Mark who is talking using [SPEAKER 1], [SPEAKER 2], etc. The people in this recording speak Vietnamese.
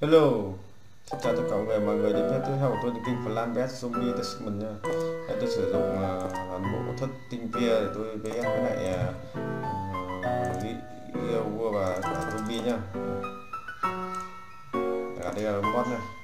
[SPEAKER 1] Hello, xin chào tất cả mọi người, mọi người đến với tôi theo tôi là kênh Plan Best Zombie Testament nha. Đây, tôi sử dụng uh, bộ thất tinh kia để tôi vs với lại uh, vua và zombie nha. Cả đây là mod này.